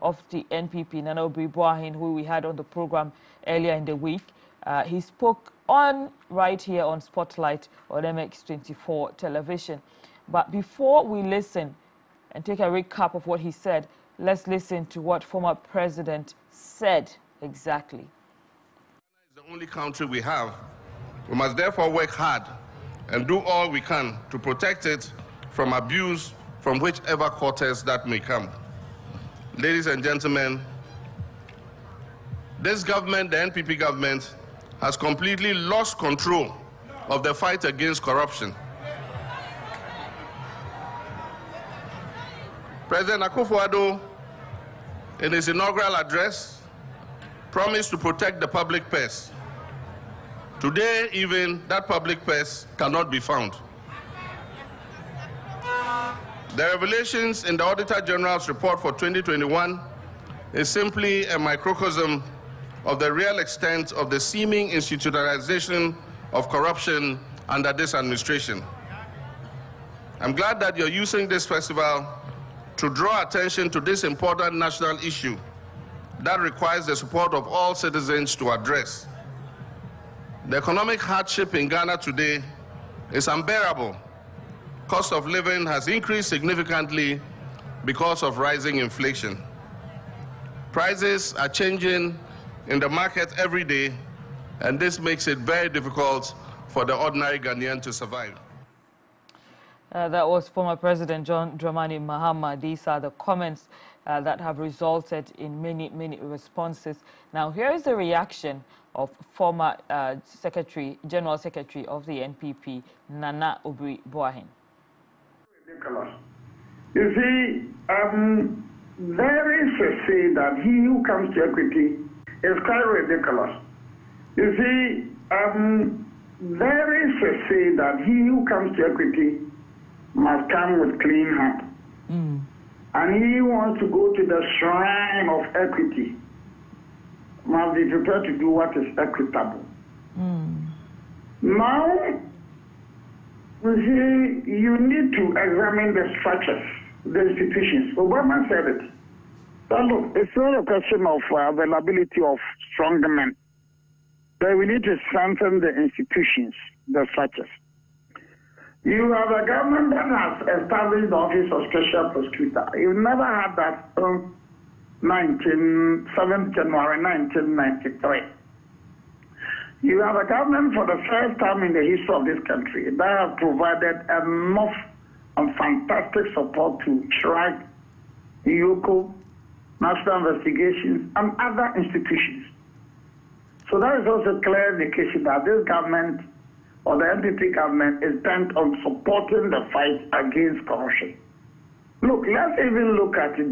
of the NPP, Nana Obiri who we had on the program earlier in the week. Uh, he spoke on right here on Spotlight on MX24 television. But before we listen and take a recap of what he said, let's listen to what former president said exactly. It's the only country we have. We must therefore work hard and do all we can to protect it from abuse from whichever quarters that may come. Ladies and gentlemen, this government, the NPP government, has completely lost control of the fight against corruption. President Akufo-Addo, in his inaugural address, promised to protect the public purse. Today, even that public purse cannot be found. The revelations in the Auditor General's report for 2021 is simply a microcosm of the real extent of the seeming institutionalization of corruption under this administration. I'm glad that you're using this festival to draw attention to this important national issue that requires the support of all citizens to address. The economic hardship in Ghana today is unbearable. Cost of living has increased significantly because of rising inflation. Prices are changing in the market every day, and this makes it very difficult for the ordinary Ghanaian to survive. Uh, that was former President John Dramani Mahama. These are the comments uh, that have resulted in many, many responses. Now, here is the reaction of former uh, Secretary, General Secretary of the NPP, Nana Obiri Boahen. Ridiculous. You see, um, there is a say that he who comes to equity is quite ridiculous. You see, um, there is a say that he who comes to equity must come with clean hand. Mm. And he wants to go to the shrine of equity, must be prepared to do what is equitable. Mm. Now, you see, you need to examine the structures, the institutions. Obama said it. But look, it's not a question of availability of strong men. But we need to strengthen the institutions, the structures. You have a government that has established the office of special prosecutor. You never had that from 19, 7 January 1993. You have a government for the first time in the history of this country that has provided enough and fantastic support to track EOCO, National Investigations, and other institutions. So that is also clear indication that this government or the NPP government is bent on supporting the fight against corruption. Look, let's even look at the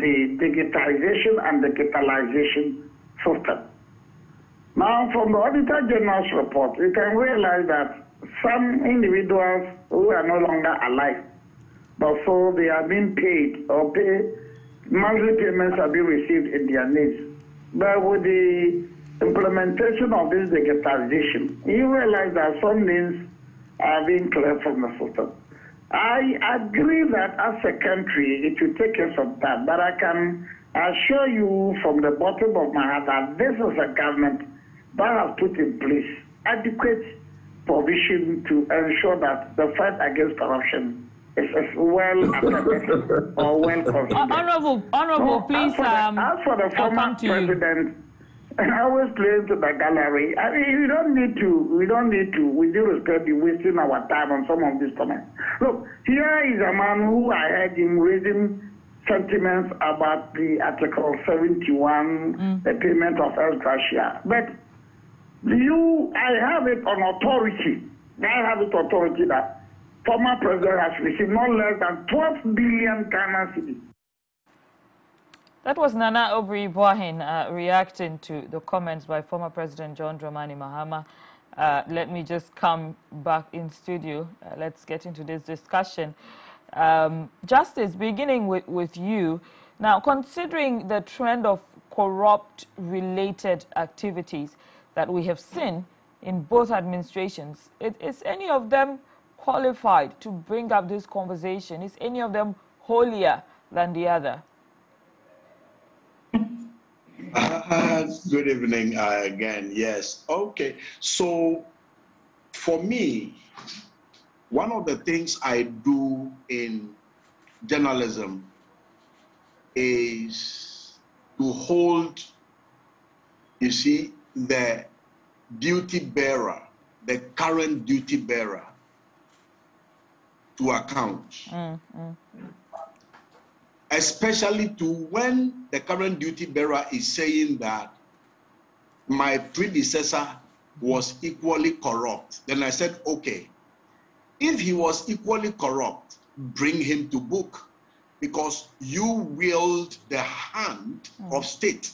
digitization and digitalization system. Now, from the Auditor General's report, you can realize that some individuals who are no longer alive, but so they are being paid or pay monthly payments are being received in their names. But with the implementation of this digitalization, you realize that some names are being cleared from the system. I agree that as a country, it will take us some time, but I can assure you from the bottom of my heart that this is a government that has put in place adequate provision to ensure that the fight against corruption is as well or well considered. Honorable, honorable, no, please. As for the, um, as for the former president, and I always play to the gallery. I mean, we don't need to, we don't need to, with due respect, be wasting our time on some of these comments. Look, here is a man who I heard him raising sentiments about the Article 71, mm. the payment of ex gratia. But you, I have it on authority. I have it on authority that former president has received no less than 12 billion Ghana that was Nana Obiri Boahen uh, reacting to the comments by former President John Dramani Mahama. Uh, let me just come back in studio. Uh, let's get into this discussion. Um, Justice, beginning with, with you. Now, considering the trend of corrupt-related activities that we have seen in both administrations, is any of them qualified to bring up this conversation? Is any of them holier than the other? Uh, good evening uh, again. Yes. Okay. So, for me, one of the things I do in journalism is to hold, you see, the duty bearer, the current duty bearer, to account. Mm, mm. Especially to when the current duty bearer is saying that my predecessor was equally corrupt. Then I said, okay, if he was equally corrupt, bring him to book because you wield the hand mm. of state,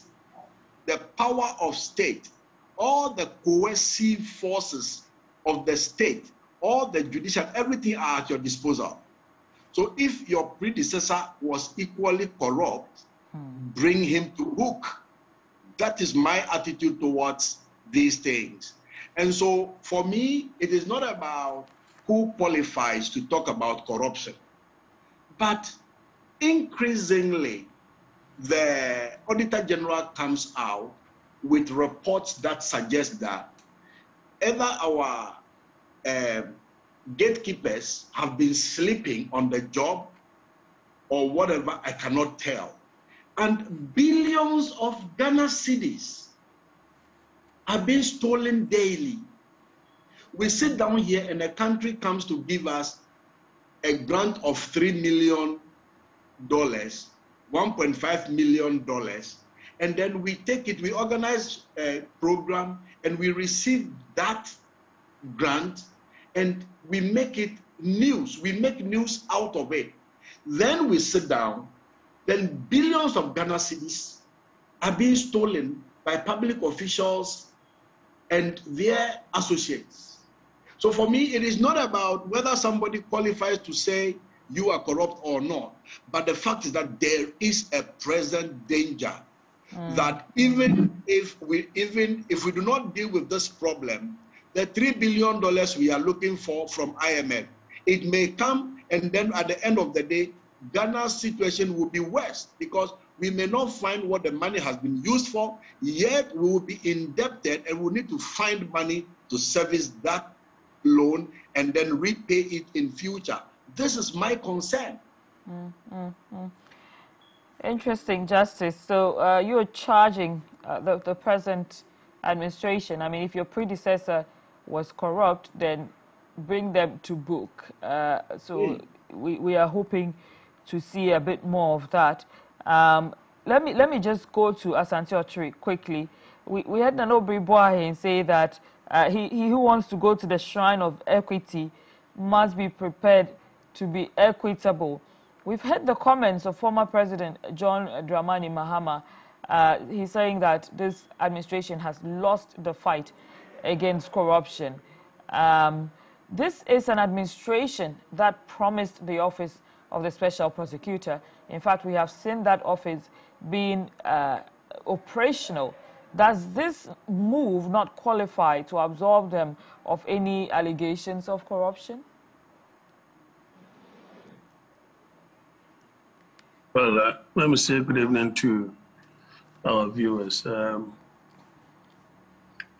the power of state, all the coercive forces of the state, all the judicial, everything are at your disposal. So if your predecessor was equally corrupt, mm. bring him to book. That is my attitude towards these things. And so for me, it is not about who qualifies to talk about corruption. But increasingly, the Auditor General comes out with reports that suggest that either our uh, gatekeepers have been sleeping on the job or whatever, I cannot tell. And billions of Ghana cedis are being stolen daily we sit down here and a country comes to give us a grant of $3 million, $1.5 million, and then we take it, we organize a program, and we receive that grant, and we make it news. We make news out of it. Then we sit down, then billions of Ghana cedis are being stolen by public officials and their associates. So for me, it is not about whether somebody qualifies to say you are corrupt or not, but the fact is that there is a present danger mm. that even if we even if we do not deal with this problem, the three billion dollars we are looking for from IMF, it may come and then at the end of the day, Ghana's situation will be worse because we may not find what the money has been used for, yet we will be indebted and we need to find money to service that loan and then repay it in future. This is my concern. Mm, mm, mm. Interesting, Justice. So uh, you're charging uh, the, the present administration. I mean, if your predecessor was corrupt, then bring them to book. Uh, so mm. we, we are hoping to see a bit more of that. Um, let me let me just go to Asante Okyere quickly. We, we had Nana Obiri Boahen say that uh, he, he who wants to go to the shrine of equity must be prepared to be equitable. We've heard the comments of former President John Dramani Mahama. Uh, he's saying that this administration has lost the fight against corruption. Um, this is an administration that promised the office of the special prosecutor. In fact, we have seen that office being uh, operational does this move not qualify to absolve them of any allegations of corruption? Well, uh, let me say good evening to our viewers. Um,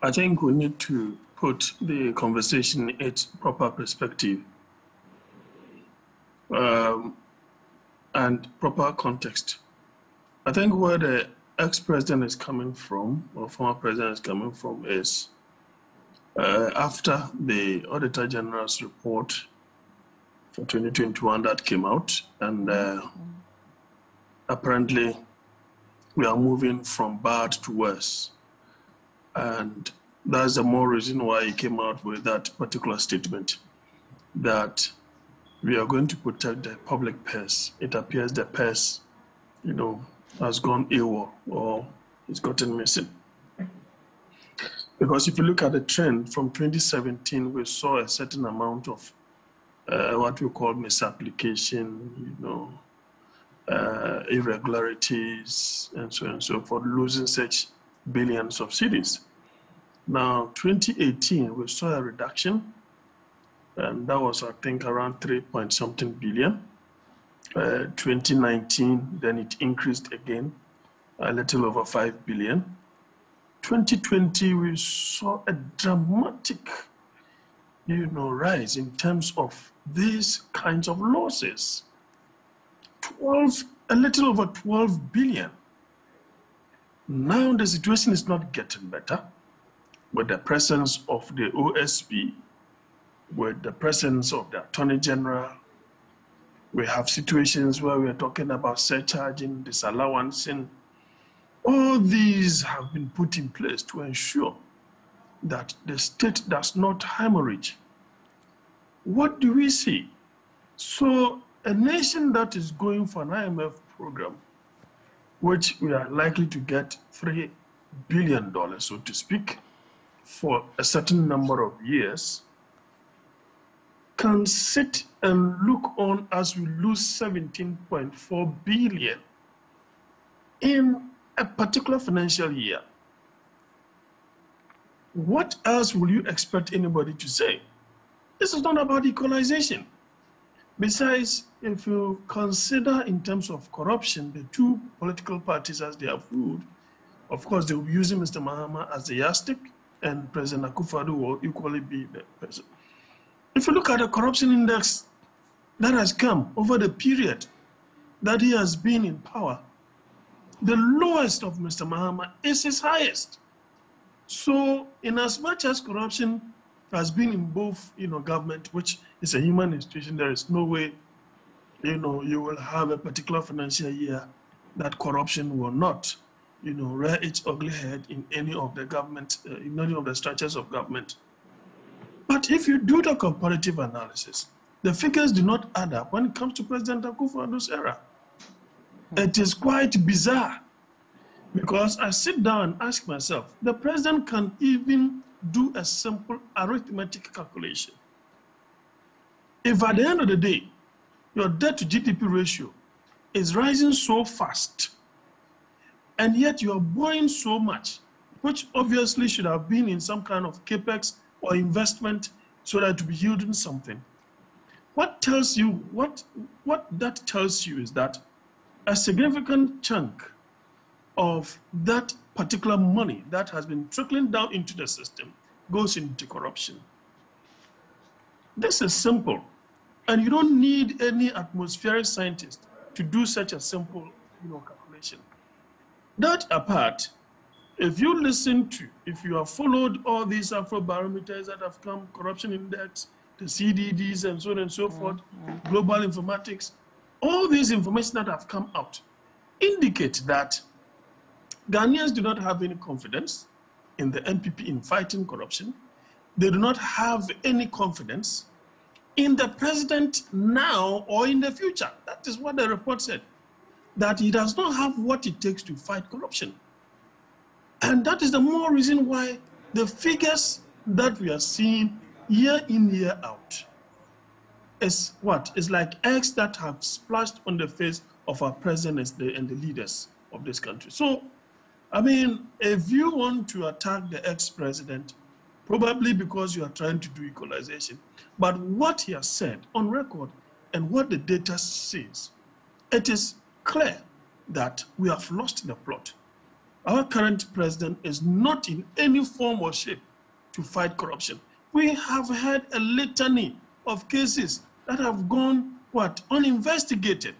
I think we need to put the conversation in its proper perspective um, and proper context. I think where the ex-president is coming from, or former president is coming from, is uh, after the Auditor General's report for 2021 that came out, and uh, apparently we are moving from bad to worse. And that's the more reason why he came out with that particular statement that we are going to protect the public purse. It appears the purse, you know, has gone AWOL or it's gotten missing. Because if you look at the trend from 2017, we saw a certain amount of uh, what we call misapplication, you know, uh, irregularities, and so on and so forth, losing such billions of cedis. Now, 2018, we saw a reduction, and that was, I think, around 3 point something billion. Uh, 2019, then it increased again, a little over 5 billion. 2020, we saw a dramatic, you know, rise in terms of these kinds of losses. 12, a little over 12 billion. Now the situation is not getting better with the presence of the OSP, with the presence of the Attorney General. We have situations where we are talking about surcharging, disallowance, all these have been put in place to ensure that the state does not hemorrhage. What do we see? So, a nation that is going for an IMF program, which we are likely to get $3 billion, so to speak, for a certain number of years, can sit and look on as we lose 17.4 billion in a particular financial year, what else will you expect anybody to say? This is not about equalization. Besides, if you consider in terms of corruption, the two political parties as they have ruled, of course, they will be using Mr. Mahama as the yardstick, and President Akufo-Addo will equally be the president. If you look at the corruption index that has come over the period that he has been in power, the lowest of Mr. Mahama is his highest. So, in as much as corruption has been in both, you know, government, which is a human institution, there is no way, you know, you will have a particular financial year that corruption will not, you know, rear its ugly head in any of the government, uh, in any of the structures of government. But if you do the comparative analysis, the figures do not add up when it comes to President Akufo-Addo's era. It is quite bizarre because I sit down and ask myself, the president can even do a simple arithmetic calculation. If at the end of the day, your debt to GDP ratio is rising so fast, and yet you are borrowing so much, which obviously should have been in some kind of capex or investment so that to be yielding something. What tells you, what, what that tells you is that a significant chunk of that particular money that has been trickling down into the system goes into corruption. This is simple, and you don't need any atmospheric scientist to do such a simple you know, calculation. That apart, if you listen to, if you have followed all these Afrobarometers that have come, corruption index, the CDDs and so on and so forth, mm -hmm. global informatics, all these information that have come out indicate that Ghanaians do not have any confidence in the NPP in fighting corruption. They do not have any confidence in the president now or in the future. That is what the report said, that he does not have what it takes to fight corruption. And that is the more reason why the figures that we are seeing year in, year out is what? It's like eggs that have splashed on the face of our president and the leaders of this country. So, I mean, if you want to attack the ex-president, probably because you are trying to do equalization, but what he has said on record and what the data says, it is clear that we have lost the plot. Our current president is not in any form or shape to fight corruption. We have had a litany of cases that have gone, what, uninvestigated.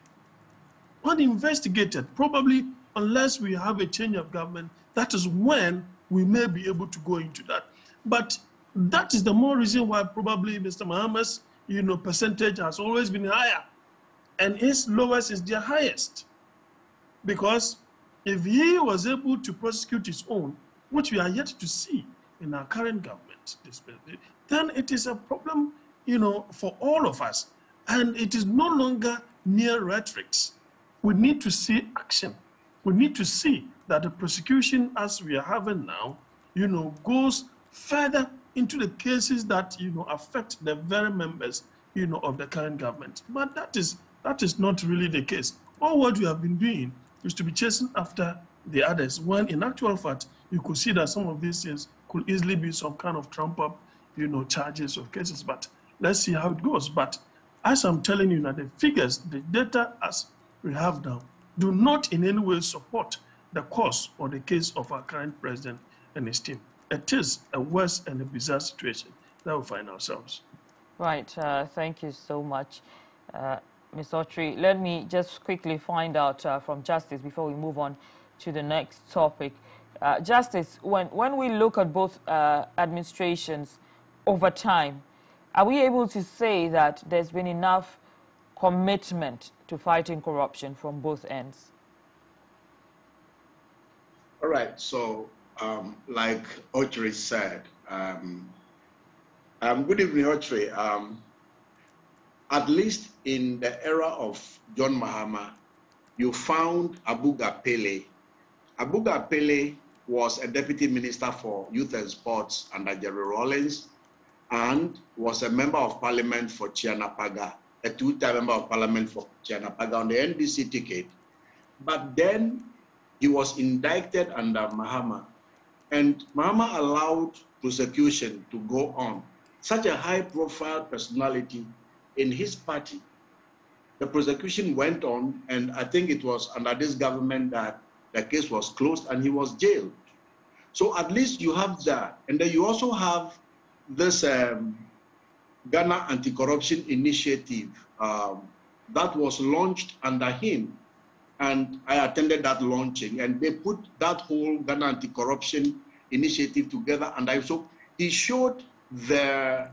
Uninvestigated, probably unless we have a change of government, that is when we may be able to go into that. But that is the more reason why probably Mr. Mahama's you know, percentage has always been higher. And his lowest is their highest. Because if he was able to prosecute his own, which we are yet to see in our current government, then it is a problem you know, for all of us. And it is no longer mere rhetorics. We need to see action. We need to see that the prosecution, as we are having now, you know, goes further into the cases that, you know, affect the very members, you know, of the current government. But that is, that is not really the case. All what we have been doing is to be chasing after the others, when in actual fact, you could see that some of these things could easily be some kind of trump up, you know, charges or cases. But Let's see how it goes. But as I'm telling you now, the figures, the data as we have now, do not in any way support the cause or the case of our current president, and his team. It is a worse and a bizarre situation that we find ourselves. Right. Uh, thank you so much, uh, Ms. Otri. Let me just quickly find out uh, from Justice before we move on to the next topic. Uh, Justice, when, when we look at both uh, administrations over time, are we able to say that there's been enough commitment to fighting corruption from both ends? All right. So, um, like Otri said, um, um, good evening, Otri. Um, at least in the era of John Mahama, you found Abuga Pele. Abuga Pele was a deputy minister for youth and sports under Jerry Rawlings and was a member of parliament for Chiana-Paga, a two-time member of parliament for Chiana-Paga on the NDC ticket. But then he was indicted under Mahama, and Mahama allowed prosecution to go on. Such a high-profile personality in his party. The prosecution went on, and I think it was under this government that the case was closed and he was jailed. So at least you have that. And then you also have this um, Ghana Anti-Corruption Initiative um, that was launched under him. And I attended that launching and they put that whole Ghana Anti-Corruption Initiative together. And I, so he showed the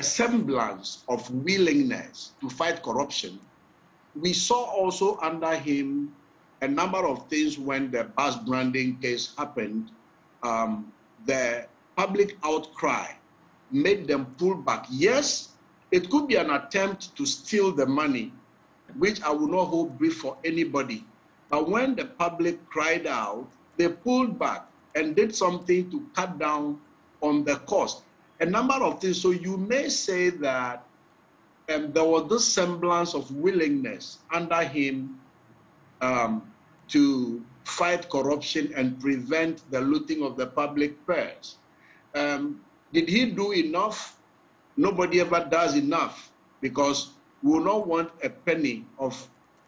semblance of willingness to fight corruption. We saw also under him a number of things when the bus branding case happened. Um, the public outcry made them pull back. Yes, it could be an attempt to steal the money, which I will not hold brief for anybody. But when the public cried out, they pulled back and did something to cut down on the cost. A number of things. So you may say that um, there was this semblance of willingness under him um, to fight corruption and prevent the looting of the public purse. Um, did he do enough? Nobody ever does enough because we will not want a penny of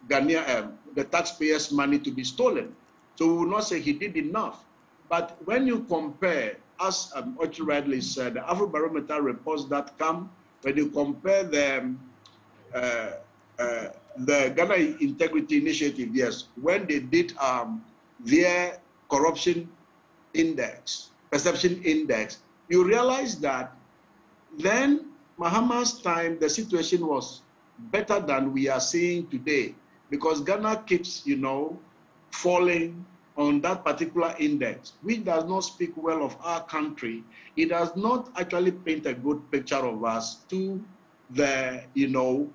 Ghanaian, um, the taxpayers' money to be stolen. So we will not say he did enough. But when you compare, as um, Ochi rightly said, the Afrobarometer reports that come, when you compare the um, uh, uh, the Ghana Integrity Initiative, yes, when they did um, their corruption index, perception index, you realize that then Mahama's time, the situation was better than we are seeing today because Ghana keeps, you know, falling on that particular index, which does not speak well of our country. It does not actually paint a good picture of us to the, you know,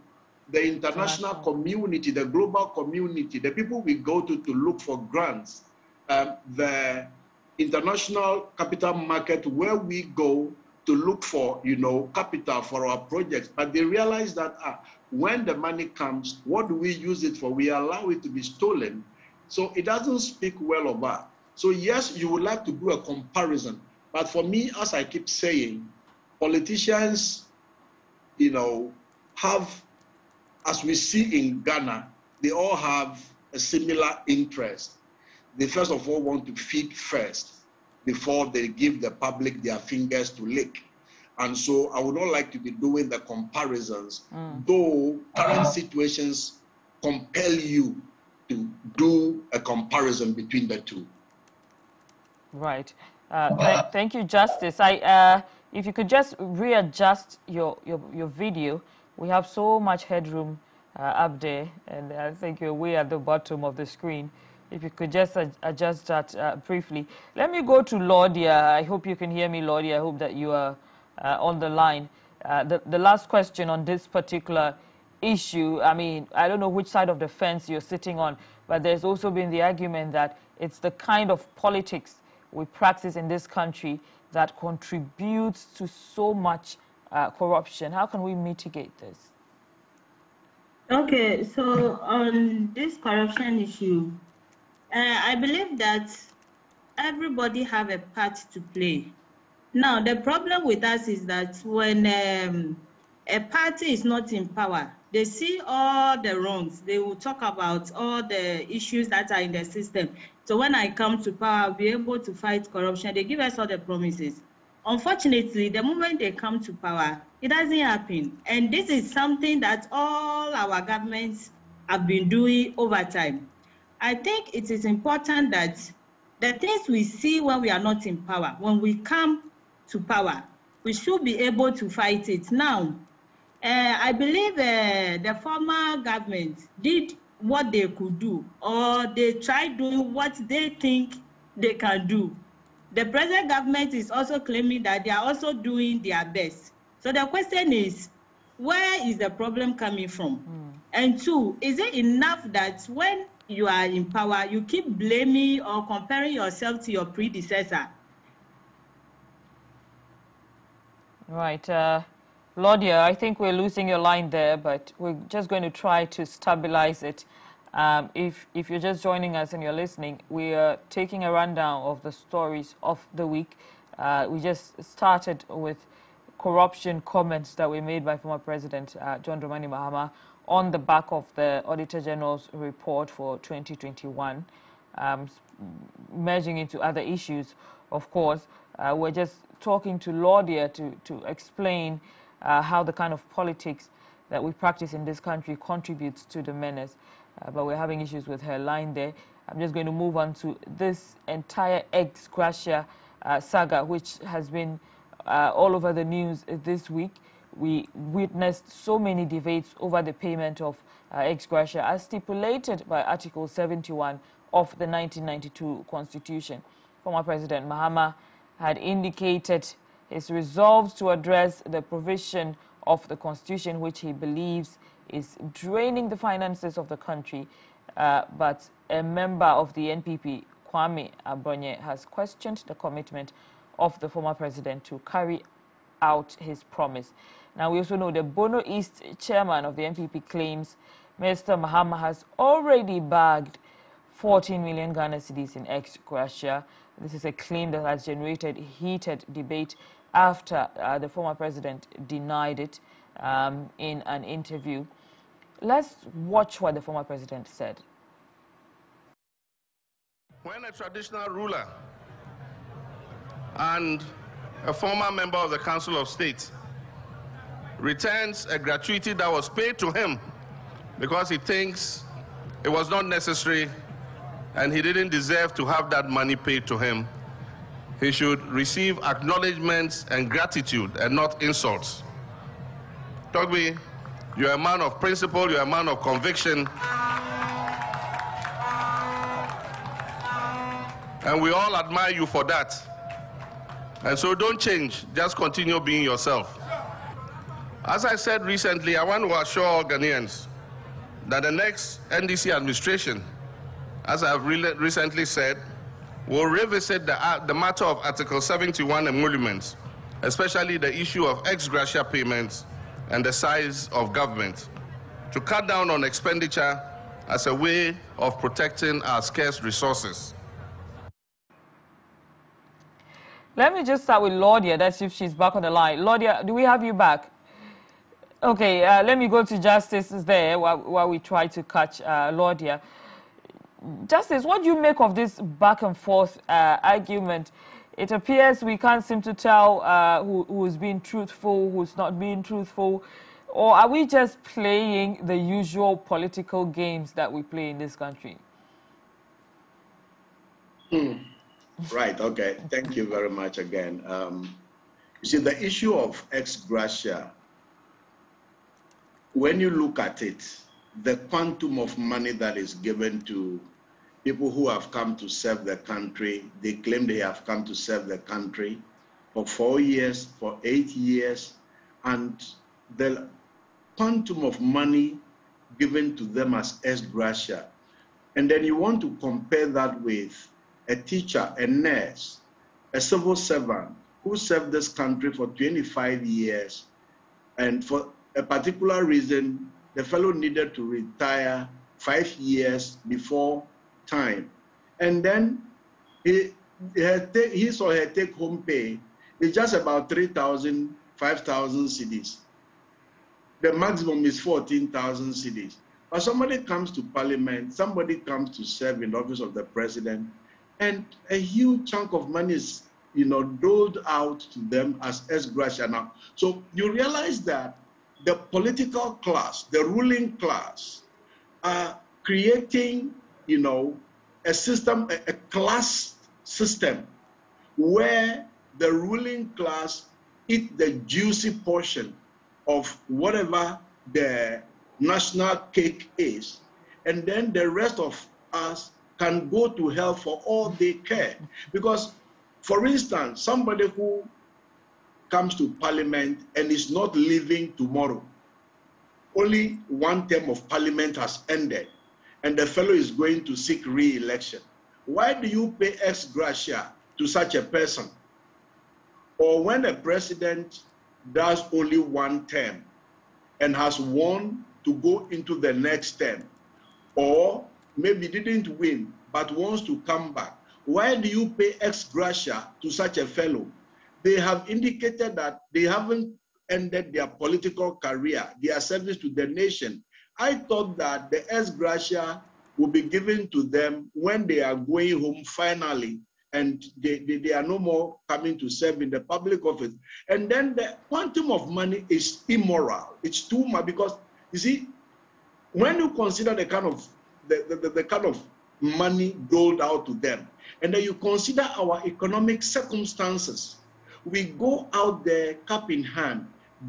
the international community, the global community, the people we go to to look for grants, um, the international capital market where we go to look for, you know, capital for our projects. But they realize that uh, when the money comes, what do we use it for? We allow it to be stolen. So it doesn't speak well of us. So yes, you would like to do a comparison. But for me, as I keep saying, politicians, you know, have as we see in Ghana, they all have a similar interest. They first of all want to feed first before they give the public their fingers to lick. And so I would not like to be doing the comparisons, mm. though current situations compel you to do a comparison between the two. Right. Uh, th thank you, Justice. I, uh, if you could just readjust your, your, your video we have so much headroom uh, up there, and I think you're way at the bottom of the screen. If you could just adjust that uh, briefly. Let me go to Laudia. I hope you can hear me, Laudia. I hope that you are uh, on the line. Uh, the, the last question on this particular issue, I mean, I don't know which side of the fence you're sitting on, but there's also been the argument that it's the kind of politics we practice in this country that contributes to so much uh, corruption. How can we mitigate this? Okay, so on this corruption issue, uh, I believe that everybody have a part to play. Now, the problem with us is that when um, a party is not in power, they see all the wrongs. They will talk about all the issues that are in the system. So when I come to power, I'll be able to fight corruption. They give us all the promises. Unfortunately, the moment they come to power, it doesn't happen. And this is something that all our governments have been doing over time. I think it is important that the things we see when we are not in power, when we come to power, we should be able to fight it. Now, uh, I believe uh, the former government did what they could do, or they tried doing what they think they can do. The present government is also claiming that they are also doing their best. So the question is, where is the problem coming from? Mm. And two, is it enough that when you are in power, you keep blaming or comparing yourself to your predecessor? Right. Uh, I think we're losing your line there, but we're just going to try to stabilize it. Um, if, if you're just joining us and you're listening, we are taking a rundown of the stories of the week. Uh, we just started with corruption comments that were made by former President uh, John Dramani Mahama on the back of the Auditor General's report for 2021, um, merging into other issues, of course. Uh, we're just talking to Laudia to, to explain uh, how the kind of politics that we practice in this country contributes to the menace. Uh, but we're having issues with her line there. I'm just going to move on to this entire ex gratia uh, saga, which has been uh, all over the news this week. We witnessed so many debates over the payment of uh, ex gratia as stipulated by Article 71 of the 1992 Constitution. Former President Mahama had indicated his resolve to address the provision of the Constitution, which he believes is draining the finances of the country. Uh, but a member of the NPP, Kwame Agbonye, has questioned the commitment of the former president to carry out his promise. Now, we also know the Bono East chairman of the NPP claims Mr. Mahama has already bagged 14 million Ghana cedis in ex gratia. This is a claim that has generated heated debate after uh, the former president denied it um, in an interview. Let's watch what the former president said. When a traditional ruler and a former member of the Council of State returns a gratuity that was paid to him because he thinks it was not necessary and he didn't deserve to have that money paid to him, he should receive acknowledgments and gratitude and not insults. Togbe, you're a man of principle, you're a man of conviction. And we all admire you for that. And so don't change, just continue being yourself. As I said recently, I want to assure all Ghanaians that the next NDC administration, as I've re recently said, will revisit the, uh, the matter of Article 71 emoluments, especially the issue of ex gratia payments and the size of government, to cut down on expenditure as a way of protecting our scarce resources. Let me just start with Laudia. That's if she's back on the line. Laudia, do we have you back? Okay, uh, let me go to Justice there while, while we try to catch uh, Laudia. Justice, what do you make of this back and forth uh, argument? It appears we can't seem to tell uh, who, who's being truthful, who's not being truthful. Or are we just playing the usual political games that we play in this country? Hmm. Right, okay. Thank you very much again. Um, you see, the issue of ex gratia, when you look at it, the quantum of money that is given to people who have come to serve the country. They claim they have come to serve the country for four years, for eight years, and the quantum of money given to them as ex gratia. And then you want to compare that with a teacher, a nurse, a civil servant who served this country for 25 years, and for a particular reason, the fellow needed to retire five years before time. And then he, his or her take home pay is just about 3,000, 5,000 cedis. the maximum is 14,000 cedis. But somebody comes to parliament, somebody comes to serve in the office of the president, and a huge chunk of money is, you know, doled out to them as ex gratia now. So you realize that the political class, the ruling class, are creating, you know, a system, a, a class system where the ruling class eat the juicy portion of whatever the national cake is, and then the rest of us can go to hell for all they care. Because, for instance, somebody who comes to parliament and is not leaving tomorrow, only one term of parliament has ended, and the fellow is going to seek re-election. Why do you pay ex gratia to such a person? Or when a president does only one term and has won to go into the next term, or maybe didn't win but wants to come back, why do you pay ex gratia to such a fellow? They have indicated that they haven't ended their political career, their service to the nation. I thought that the ex gratia will be given to them when they are going home finally and they, they, they, are no more coming to serve in the public office. And then the quantum of money is immoral. It's too much because you see, when you consider the kind of the, the, the kind of money doled out to them, and then you consider our economic circumstances, we go out there cap in hand,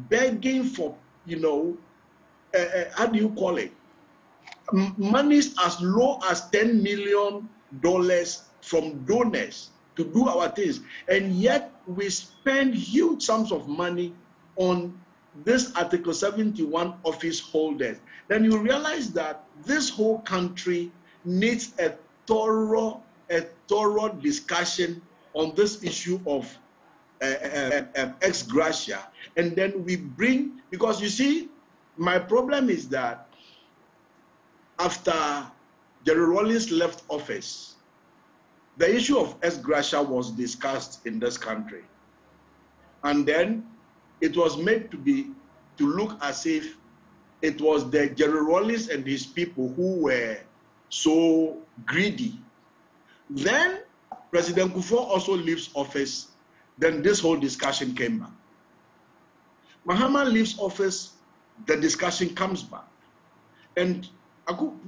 begging for, you know, uh, how do you call it? M monies as low as $10 million from donors to do our things. And yet we spend huge sums of money on this Article 71 office holders, then you realize that this whole country needs a thorough, a thorough discussion on this issue of uh, uh, ex gratia. And then we bring, because you see, my problem is that after Jerry Rawlings left office, the issue of ex gratia was discussed in this country. And then it was made to be to look as if it was the Jerry Rawlings and his people who were so greedy. Then President Kufuor also leaves office. Then this whole discussion came back. Mahama leaves office, the discussion comes back. And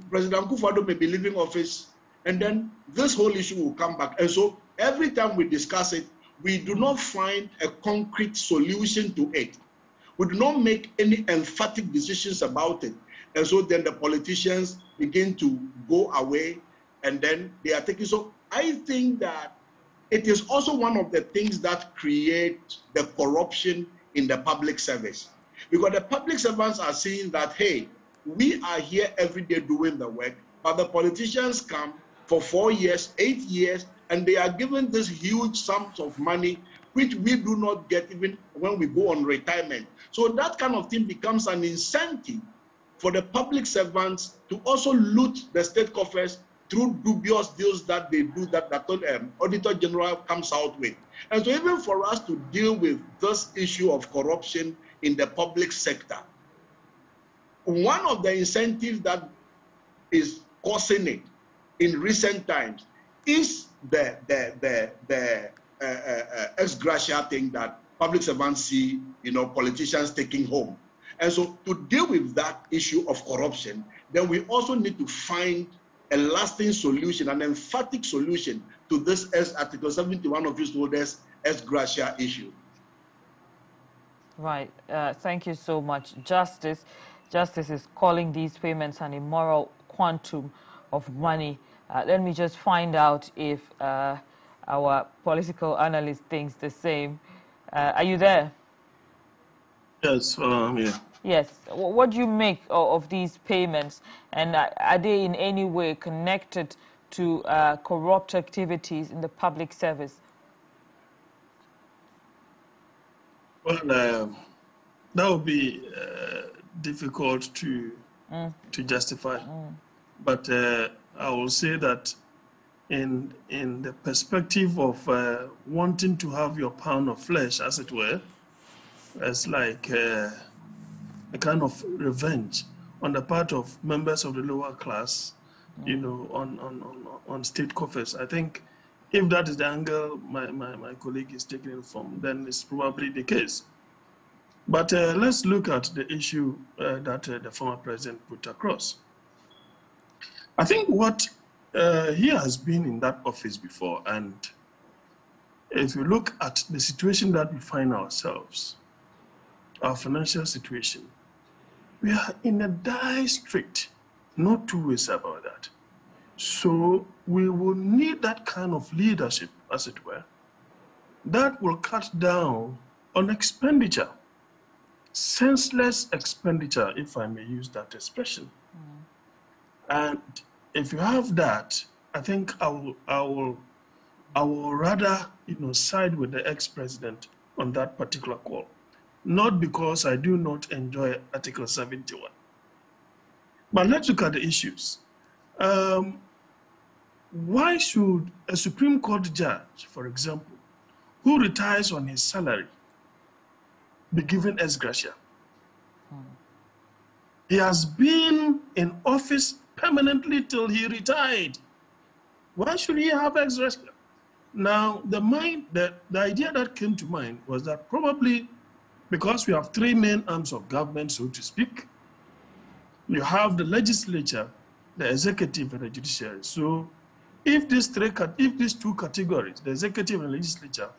President Kufuor may be leaving office, and then this whole issue will come back. And so every time we discuss it, we do not find a concrete solution to it. We do not make any emphatic decisions about it. And so then the politicians begin to go away and then they are taking. So I think that it is also one of the things that create the corruption in the public service. Because the public servants are saying that, hey, we are here every day doing the work, but the politicians come for four years, eight years, and they are given this huge sums of money which we do not get even when we go on retirement. So that kind of thing becomes an incentive for the public servants to also loot the state coffers through dubious deals that they do that that um, Auditor General comes out with. And so even for us to deal with this issue of corruption in the public sector, one of the incentives that is causing it in recent times is the, the, the, the uh, uh, uh, ex gratia thing that public servants see, you know, politicians taking home. And so to deal with that issue of corruption, then we also need to find a lasting solution, an emphatic solution to this as Article 71 of his holders ex gratia issue. Right. Uh, thank you so much. Justice. Justice is calling these payments an immoral quantum of money. Uh, let me just find out if uh, our political analyst thinks the same. Uh, are you there? Yes, um, yeah. Yes. What do you make of, these payments, and are they in any way connected to uh, corrupt activities in the public service? Well, uh, that would be uh, difficult to mm. to justify, mm. but uh, I will say that in in the perspective of uh, wanting to have your pound of flesh, as it were, it's like uh, a kind of revenge on the part of members of the lower class, you know, on, on, on, on state coffers. I think if that is the angle my, my, my colleague is taking it from, then it's probably the case. But uh, let's look at the issue uh, that uh, the former president put across. I think what uh, he has been in that office before, and if you look at the situation that we find ourselves, our financial situation, we are in a dire strait, no two ways about that. So we will need that kind of leadership, as it were, that will cut down on expenditure, senseless expenditure, if I may use that expression. Mm. And if you have that, I think I will, I will, I will rather, you know, side with the ex-president on that particular call. Not because I do not enjoy Article 71. But let's look at the issues. Um, why should a Supreme Court judge, for example, who retires on his salary, be given ex gratia? Hmm. He has been in office permanently till he retired. Why should he have ex gratia? Now, the mind, the, the idea that came to mind was that probably because we have three main arms of government, so to speak, you have the legislature, the executive, and the judiciary. So if these three, if these two categories, the executive and legislature,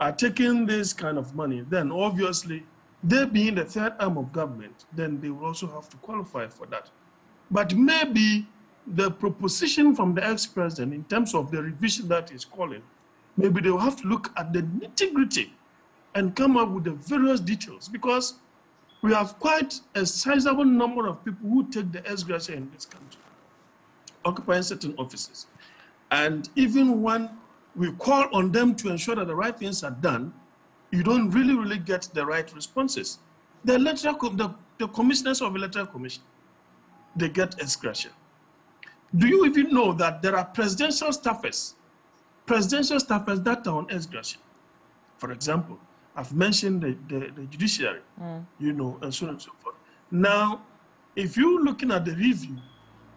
are taking this kind of money, then obviously they being the third arm of government, then they will also have to qualify for that. But maybe the proposition from the ex-president in terms of the revision that he's calling, maybe they will have to look at the nitty-gritty and come up with the various details because we have quite a sizable number of people who take the ex gratia in this country, occupying certain offices. And even when we call on them to ensure that the right things are done, you don't really, really get the right responses. The, electoral, the, the commissioners of electoral commission, they get ex gratia. Do you even know that there are presidential staffers, presidential staffers that are on ex gratia? For example, I've mentioned the, the, the judiciary, mm. you know, and so on and so forth. Now, if you're looking at the review,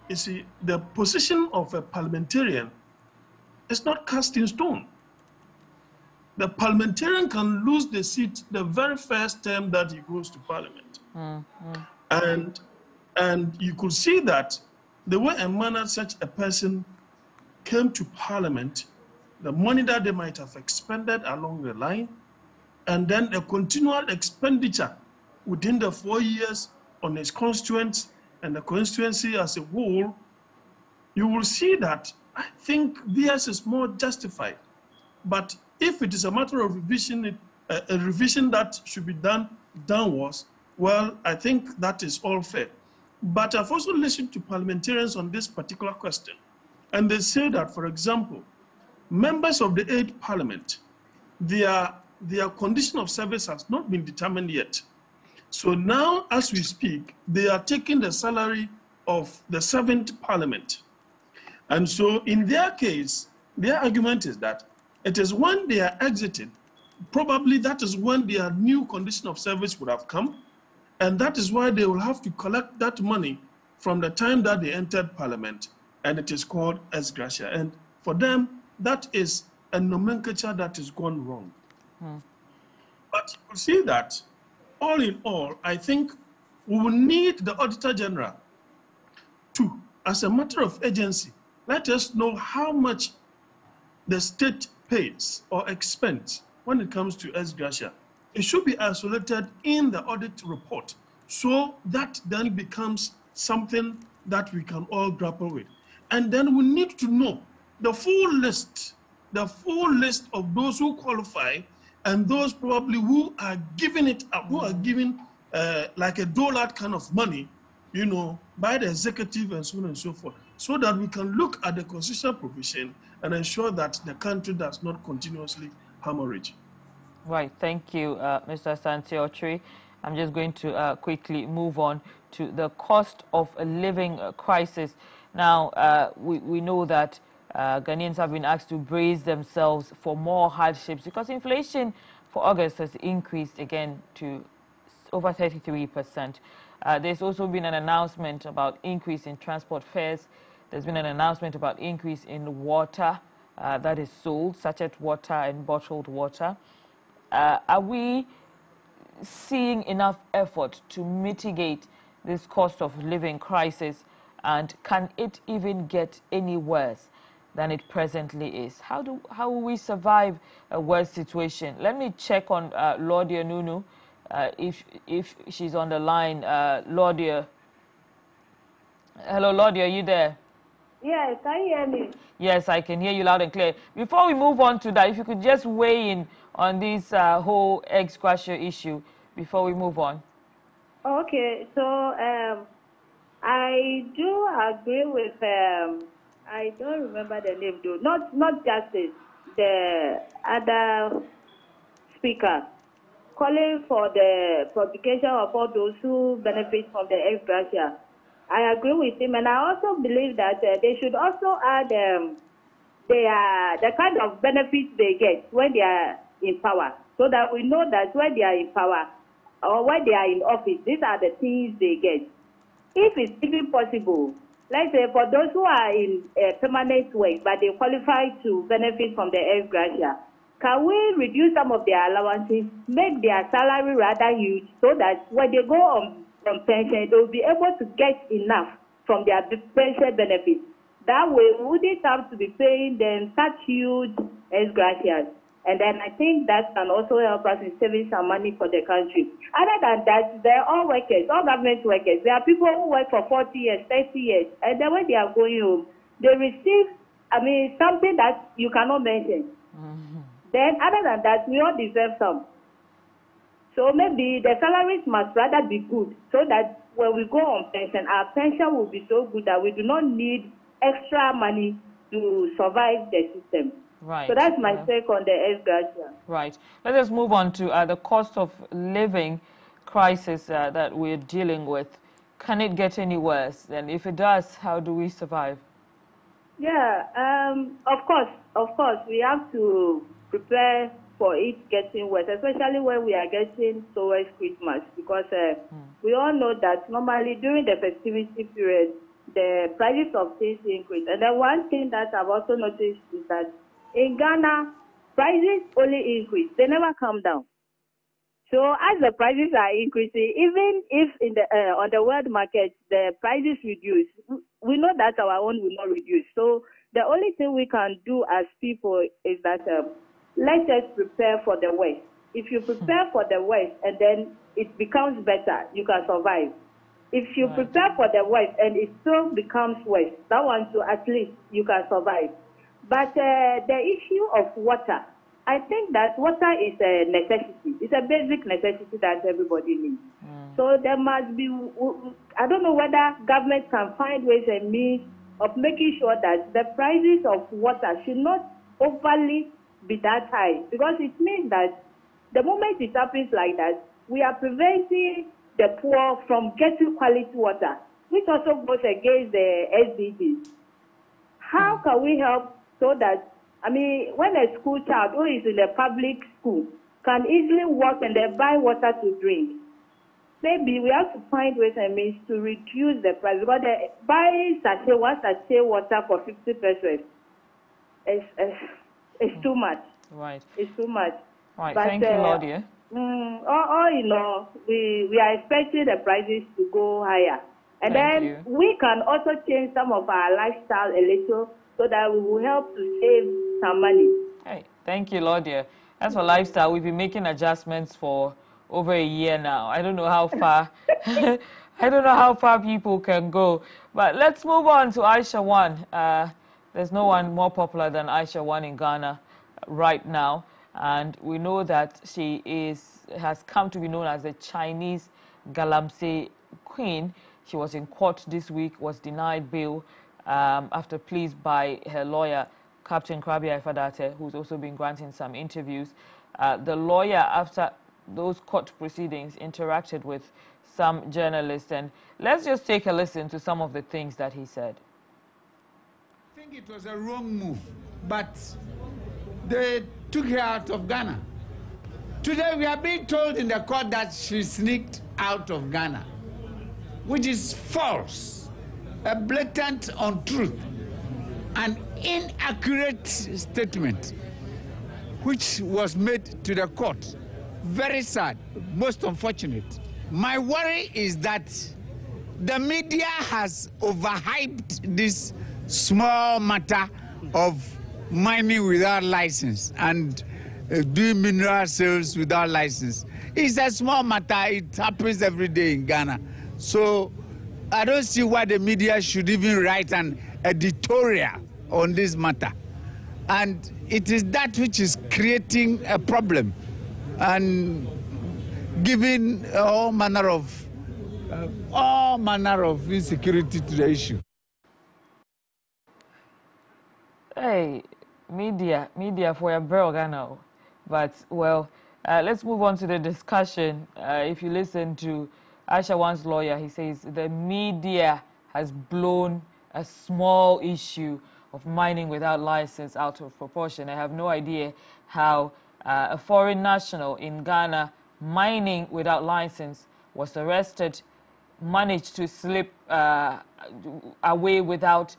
you see, the position of a parliamentarian it's not cast in stone. The parliamentarian can lose the seat the very first term that he goes to parliament. Mm, mm. And, and you could see that the way and manner such a person came to parliament, the money that they might have expended along the line, and then a continual expenditure within the four years on his constituents and the constituency as a whole, you will see that I think theirs is more justified. But if it is a matter of revision, a, uh, a revision that should be done downwards, well, I think that is all fair. But I've also listened to parliamentarians on this particular question. And they say that, for example, members of the eighth parliament, their, their condition of service has not been determined yet. So now, as we speak, they are taking the salary of the seventh parliament. And so in their case, their argument is that it is when they are exited, probably that is when their new condition of service would have come. And that is why they will have to collect that money from the time that they entered parliament. And it is called ex gratia. And for them, that is a nomenclature that is gone wrong. Hmm. But you see that, all in all, I think we will need the Auditor General to, as a matter of agency, let us know how much the state pays or expends when it comes to ex gratia. It should be isolated in the audit report so that then becomes something that we can all grapple with. And then we need to know the full list, the full list of those who qualify and those probably who are giving it up, who are giving uh, like a dole kind of money, you know, by the executive and so on and so forth so that we can look at the constitutional provision and ensure that the country does not continuously hemorrhage. Right, thank you, uh, Mr. Asante I'm just going to uh, quickly move on to the cost of a living uh, crisis. Now, uh, we, we know that uh, Ghanaians have been asked to brace themselves for more hardships because inflation for August has increased again to over 33%. Uh, there's also been an announcement about increase in transport fares. There's been an announcement about increase in water uh, that is sold, sachet water and bottled water. Uh, are we seeing enough effort to mitigate this cost of living crisis and can it even get any worse than it presently is? How, do, how will we survive a worse situation? Let me check on uh, Laudia Nunu uh, if, if she's on the line. Uh, Laudia. Hello, Laudia, are you there? Yes, can you hear me? Yes, I can hear you loud and clear. Before we move on to that, if you could just weigh in on this uh, whole ex gratia issue before we move on. Okay, so um, I do agree with, um, I don't remember the name though, not, not Justice, the other speaker, calling for the publication of all those who benefit from the ex gratia. I agree with him, and I also believe that uh, they should also add um, their, the kind of benefits they get when they are in power, so that we know that when they are in power or when they are in office, these are the things they get. If it's even possible, let's say for those who are in uh, permanent work but they qualify to benefit from the ex gratia, can we reduce some of their allowances, make their salary rather huge, so that when they go on from pension, they will be able to get enough from their pension benefits. That way, we wouldn't have to be paying them such huge ex gratias. And then I think that can also help us in saving some money for the country. Other than that, they're all workers, all government workers. There are people who work for 40 years, 30 years, and then when they are going home, they receive, I mean, something that you cannot mention. Mm-hmm. Then, other than that, we all deserve some. So maybe the salaries must rather be good so that when we go on pension, our pension will be so good that we do not need extra money to survive the system. Right. So that's my yeah. take on the ex gratia. Right. Let us move on to uh, the cost of living crisis uh, that we're dealing with. Can it get any worse? And if it does, how do we survive? Yeah, um, of course, of course, we have to prepare for it getting worse, especially when we are getting towards Christmas, because uh, mm. we all know that normally during the festivity period, the prices of things increase. And then one thing that I've also noticed is that in Ghana, prices only increase; they never come down. So as the prices are increasing, even if in the uh, on the world market the prices reduce, we know that our own will not reduce. So the only thing we can do as people is that um, let us prepare for the worst. If you prepare for the worst and then it becomes better, you can survive. If you right. prepare for the worst and it still becomes worse, that one too, at least you can survive. But uh, the issue of water, I think that water is a necessity. It's a basic necessity that everybody needs. Mm. So there must be, I don't know whether government can find ways and means of making sure that the prices of water should not overly be that high because it means that the moment it happens like that, we are preventing the poor from getting quality water, which also goes against the SDGs. How mm. can we help so that, I mean, when a school child who is in a public school can easily walk and then buy water to drink, maybe we have to find ways and means to reduce the price because the, buying sachet, one sachet water for 50 pesewas is, is, is too much. Right. It's too much. Right. But, Thank you, uh, Laudia. Mm, all, all in all, we, we are expecting the prices to go higher. And Thank then you. we can also change some of our lifestyle a little so that we will help to save some money. Hey, thank you, Laudia. As for lifestyle, we've been making adjustments for over a year now. I don't know how far. I don't know how far people can go. But let's move on to Aisha Huang. Uh, there's no one more popular than Aisha Huang in Ghana right now. And we know that she is has come to be known as the Chinese Galamsey Queen. She was in court this week, was denied bail um, after pleas by her lawyer, Captain Nkrabeah Effah-Dartey, who's also been granting some interviews. Uh, the lawyer, after those court proceedings, interacted with some journalists. And let's just take a listen to some of the things that he said. I think it was a wrong move, but they took her out of Ghana. Today we are being told in the court that she sneaked out of Ghana, which is false, a blatant untruth, an inaccurate statement, which was made to the court. Very sad, most unfortunate. My worry is that the media has overhyped this small matter of mining without license and uh, doing mineral sales without license. It's a small matter. It happens every day in Ghana. So I don't see why the media should even write an editorial on this matter. And it is that which is creating a problem and giving all manner of uh, all manner of insecurity to the issue. Hey, media, media for your bro, Ghana. But, well, uh, let's move on to the discussion. Uh, if you listen to Aisha lawyer, he says the media has blown a small issue of mining without license out of proportion. I have no idea how uh, a foreign national in Ghana mining without license was arrested, managed to slip uh, away without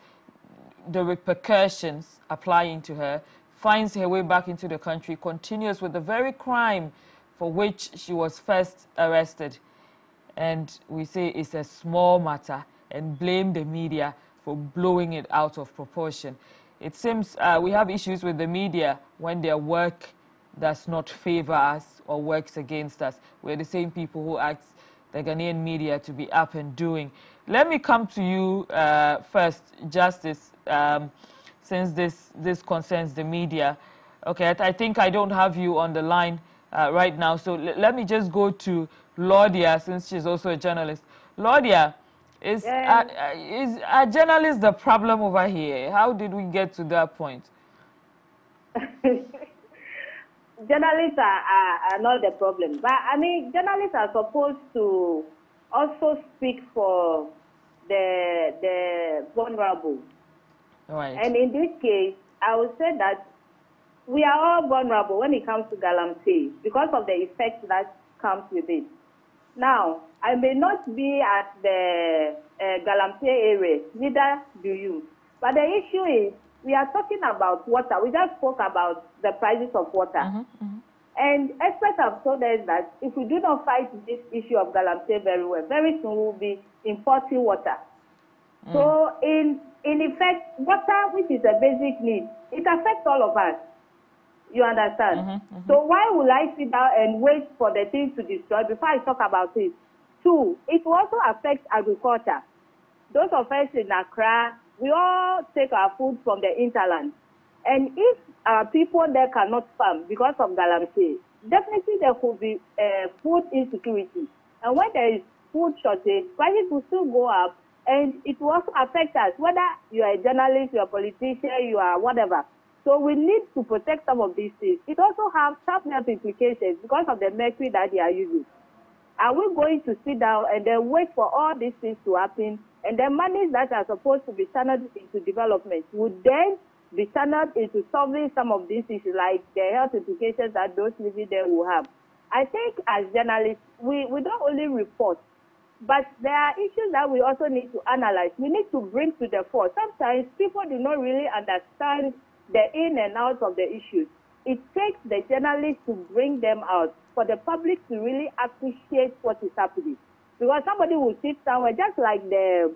the repercussions applying to her, finds her way back into the country, continues with the very crime for which she was first arrested. And we say it's a small matter and blame the media for blowing it out of proportion. It seems uh, we have issues with the media when their work does not favor us or works against us. We're the same people who ask the Ghanaian media to be up and doing. Let me come to you uh, first, Justice, um, since this, this concerns the media. Okay, I, think I don't have you on the line uh, right now, so let me just go to Laudia, since she's also a journalist. Laudia, is, yeah. uh, is a journalist the problem over here? How did we get to that point? journalists are, are, are, not the problem. But I mean, journalists are supposed to also speak for the the vulnerable. Right. And in this case, I would say that we are all vulnerable when it comes to Galamsey because of the effects that comes with it. Now, I may not be at the uh, Galamsey area, neither do you. But the issue is we are talking about water. We just spoke about the prices of water. Mm-hmm, mm-hmm. And experts have told us that if we do not fight this issue of galamsey very well, very soon we'll be importing water. Mm. So in in effect, water, which is a basic need, it affects all of us. You understand? Mm-hmm, mm-hmm. So why would I sit down and wait for the thing to destroy before I talk about it? Two, it also affects agriculture. Those of us in Accra, we all take our food from the interland. And if our people there cannot farm because of galamsey, definitely there could be uh, food insecurity. And when there is food shortage, prices will still go up and it will also affect us, whether you are a journalist, you are a politician, you are whatever. So we need to protect some of these things. It also has health implications because of the mercury that they are using. Are we going to sit down and then wait for all these things to happen and the monies that are supposed to be channeled into development would then be channeled into solving some of these issues, like the health implications that those living there will have. I think as journalists, we, we don't only report, but there are issues that we also need to analyze. We need to bring to the fore. Sometimes people do not really understand the in and out of the issues. It takes the journalists to bring them out for the public to really appreciate what is happening. Because somebody will sit somewhere, just like the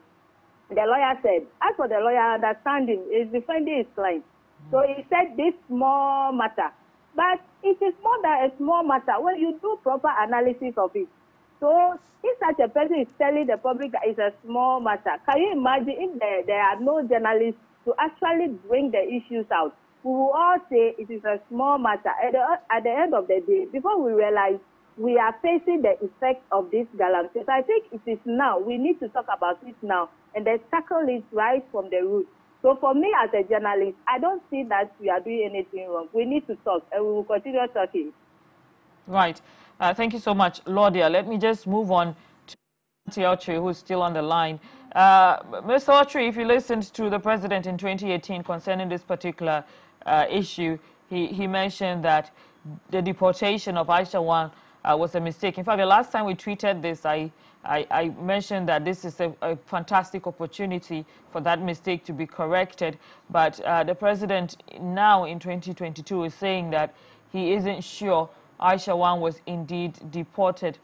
the lawyer said, as for the lawyer understanding, is defending his client. So he said this small matter. But it is more than a small matter when you do proper analysis of it. So if such a person is telling the public that it's a small matter, can you imagine if there, there are no journalists to actually bring the issues out? We will all say it is a small matter. At the, at the end of the day, before we realize we are facing the effect of this galamsey. So I think it is now. We need to talk about it now and then tackle it right from the root. So for me as a journalist, I don't see that we are doing anything wrong. We need to talk and we will continue talking. Right. Uh, thank you so much, Laudia. Let me just move on Auntie who's still on the line. Uh, Mr. Autry, if you listened to the president in 2018 concerning this particular uh, issue, he, he mentioned that the deportation of Aisha Huang uh, was a mistake. In fact, the last time we tweeted this, I, I, I mentioned that this is a, a, fantastic opportunity for that mistake to be corrected. But uh, the president now in 2022 is saying that he isn't sure Aisha Huang was indeed deported.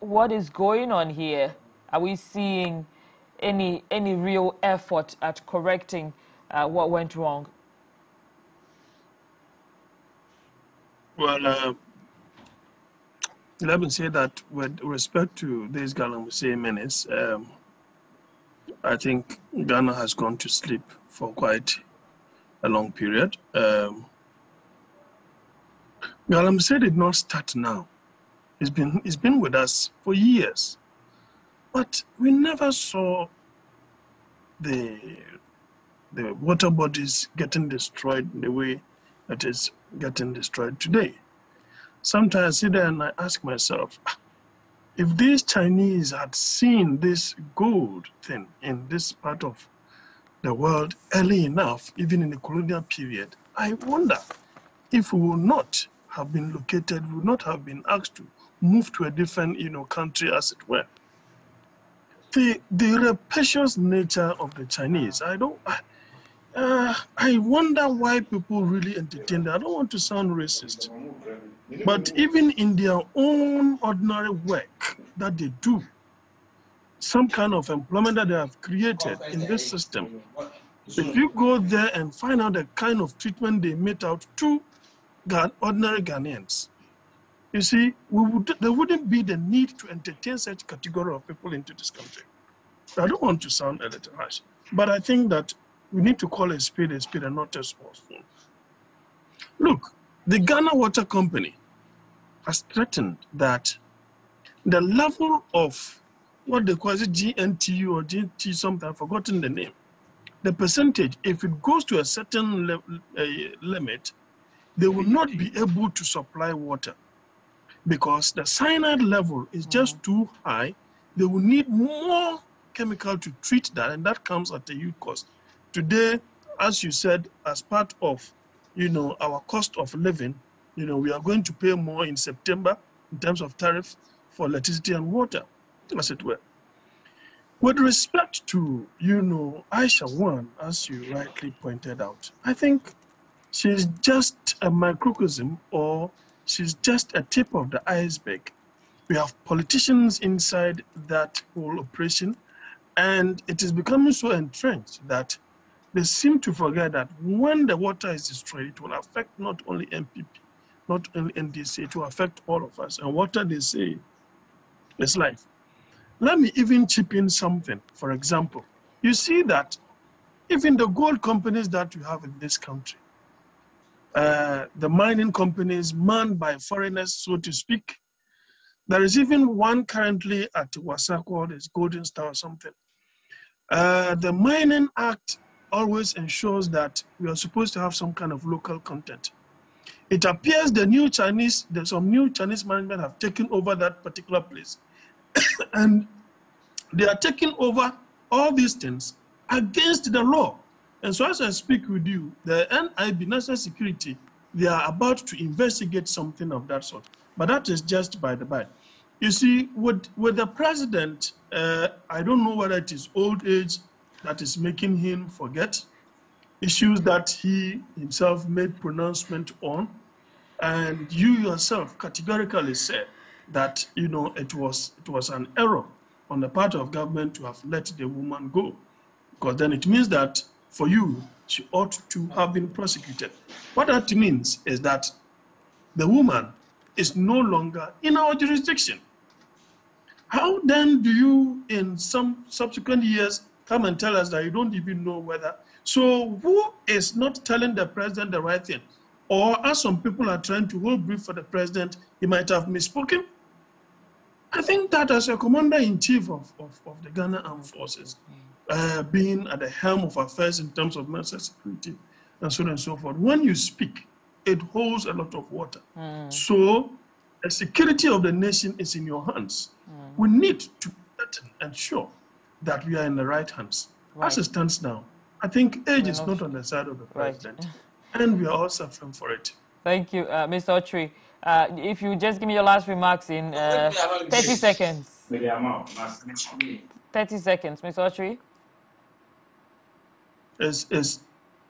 What is going on here? Are we seeing any, any real effort at correcting uh, what went wrong? Well, uh, let me say that with respect to this Galamsey menace, um, I think Ghana has gone to sleep for quite a long period. Um, Galamsey did not start now. It's been, it's been with us for years. But we never saw the, the water bodies getting destroyed in the way it is getting destroyed today. Sometimes I sit there and I ask myself, ah, if these Chinese had seen this gold thing in this part of the world early enough, even in the colonial period, I wonder if we would not have been located, would not have been asked to move to a different, you know, country, as it were. The the rapacious nature of the Chinese, I don't. I, uh, I wonder why people really entertain that. I don't want to sound racist, but even in their own ordinary work that they do, some kind of employment that they have created in this system, if you go there and find out the kind of treatment they mete out to ordinary Ghanaians, you see, we would, there wouldn't be the need to entertain such category of people into this country. I don't want to sound a little harsh, but I think that we need to call a spade a spade and not a small spoon. Look, the Ghana Water Company has threatened that the level of what they call it GNTU or GNT something, I've forgotten the name, the percentage, if it goes to a certain le uh, limit, they will not be able to supply water because the cyanide level is just mm. too high. They will need more chemical to treat that, and that comes at a huge cost. Today, as you said, as part of, you know, our cost of living, you know, we are going to pay more in September in terms of tariff for electricity and water, as it were. With respect to, you know, Aisha Huang, as you rightly pointed out, I think she's just a microcosm or she's just a tip of the iceberg. We have politicians inside that whole operation, and it is becoming so entrenched that they seem to forget that when the water is destroyed, it will affect not only NPP, not only NDC, it will affect all of us. And water, they say, is life. Let me even chip in something. For example, you see that even the gold companies that we have in this country, uh, the mining companies manned by foreigners, so to speak, there is even one currently at Wasa called is Golden Star or something. Uh, the Mining Act always ensures that we are supposed to have some kind of local content. It appears the new Chinese, there's some new Chinese management have taken over that particular place. and they are taking over all these things against the law. And so as I speak with you, the NIB, National Security, they are about to investigate something of that sort. But that is just by the by. You see, with, with the president, uh, I don't know whether it is old age that is making him forget issues that he himself made pronouncement on and you yourself categorically said that you know it was it was an error on the part of government to have let the woman go because then it means that for you she ought to have been prosecuted what that means is that the woman is no longer in our jurisdiction how then do you in some subsequent years come and tell us that you don't even know whether. So who is not telling the president the right thing? Or as some people are trying to hold brief for the president, he might have misspoken. I think that as a commander-in-chief of, of, of, the Ghana Armed Forces, uh, being at the helm of affairs in terms of national security and so on and so forth, when you speak, it holds a lot of water. Mm. So the security of the nation is in your hands. Mm. We need to ensure that we are in the right hands. Right. As it stands now, I think age is not on the side of the president, right. and we are all suffering for it. Thank you, uh, Mr. Otri. Uh, if you just give me your last remarks in uh, 30 seconds. 30 seconds, Mr. Otri. Is, is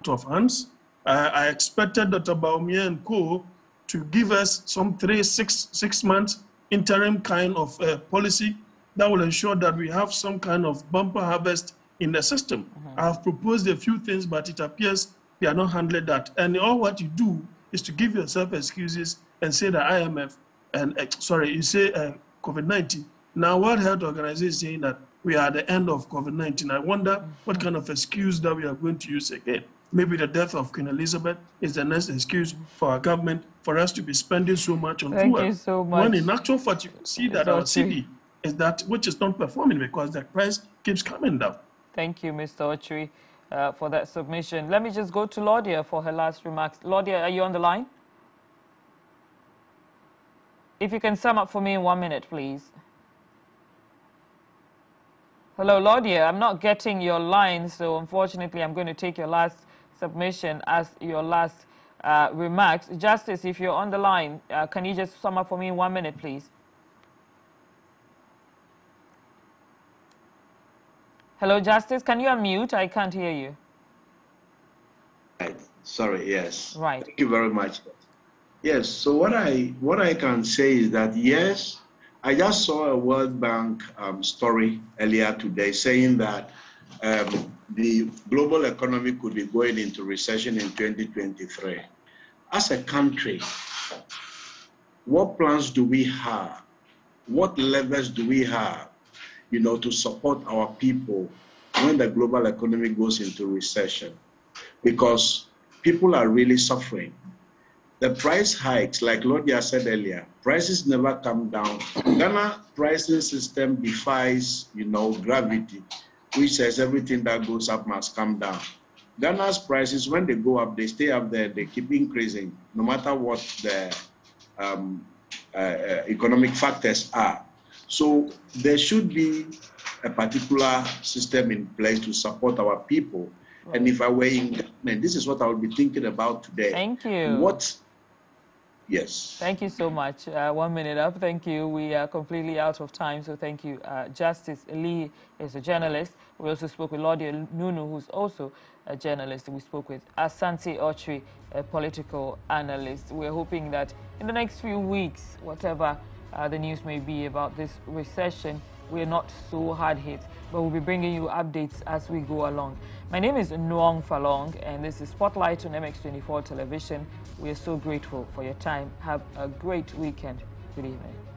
of hands. Uh, I expected Dr. Bawumia and co to give us some three, six, six months interim kind of uh, policy that will ensure that we have some kind of bumper harvest in the system. Mm-hmm. I have proposed a few things, but it appears we are not handling that. And all what you do is to give yourself excuses and say the IMF and uh, sorry, you say uh, COVID-19. Now, World Health Organization is saying that we are at the end of COVID-19. I wonder what kind of excuse that we are going to use again. Maybe the death of Queen Elizabeth is the next excuse for our government for us to be spending so much on Thank fuel. You so much. When in actual fact, you can see that our city is that which is not performing because the price keeps coming down. Thank you, Mr. Otri, uh, for that submission. Let me just go to Laudia for her last remarks. Laudia, are you on the line? If you can sum up for me in one minute, please. Hello, Laudia. I'm not getting your line, so unfortunately, I'm going to take your last submission as your last uh, remarks. Justice, if you're on the line, uh, can you just sum up for me in one minute, please? Hello, Justice. Can you unmute? I can't hear you. Right. Sorry. Yes. Right. Thank you very much. Yes. So what I what I can say is that yes, I just saw a World Bank um, story earlier today saying that um, the global economy could be going into recession in 2023. As a country, what plans do we have? What levers do we have, you know, to support our people when the global economy goes into recession? Because people are really suffering. The price hikes, like Laudia said earlier, prices never come down. Ghana pricing system defies, you know, gravity which says everything that goes up must come down. Ghana's prices, when they go up, they stay up there, they keep increasing, no matter what the um, uh, uh, economic factors are. So there should be a particular system in place to support our people. And if I were in Ghana, this is what I would be thinking about today. Thank you. What Yes. Thank you so much. Uh, one minute up. Thank you. We are completely out of time, so thank you. Uh, Justice Lee is a journalist. We also spoke with Laudia Nunu, who's also a journalist. We spoke with Asante Otri, a political analyst. We're hoping that in the next few weeks, whatever uh, the news may be about this recession, we're not so hard hit, but we'll be bringing you updates as we go along. My name is Nuong Faalong, and this is Spotlight on MX24 Television. We are so grateful for your time. Have a great weekend. Good evening.